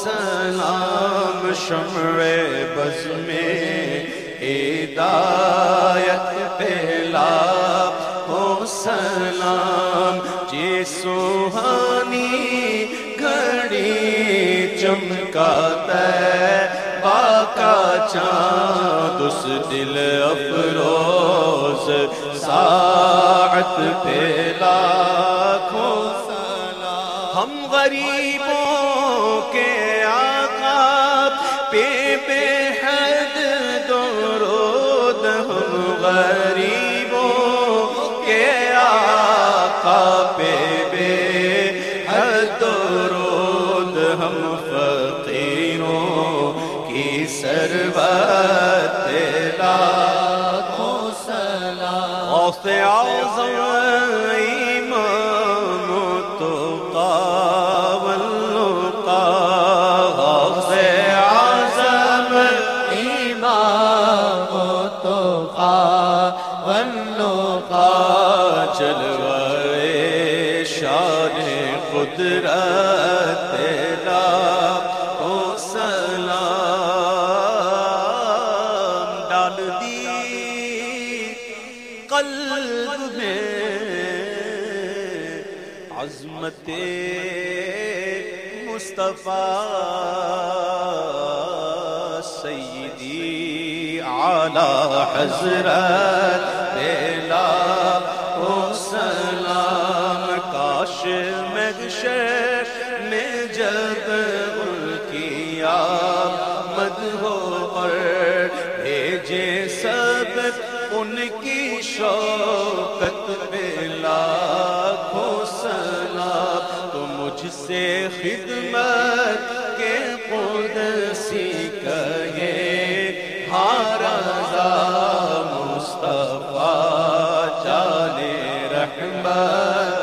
सलाम शमरे बज में हिदायत पेला। हो सलाम, जे सुहानी घड़ी चमका बाका चाँद उस दिल अफरोज सात पेला। खो हम गरीबों के आका पे बेहद दरोद हम गरीबों के आका पे बेहद दरोद हम फकीरों की सरबत लाखों सलाम औसे वन्नो का जलवाए शान कुदरत ला ओ मुस्तफ़ा सैदी आला हज़रत बेला ओ सलाम काश महशर में जब उनकी आमद हो और भेजे सब, उनकी शौकत बेला खो सलाम तो मुझसे खिदमत के Remember.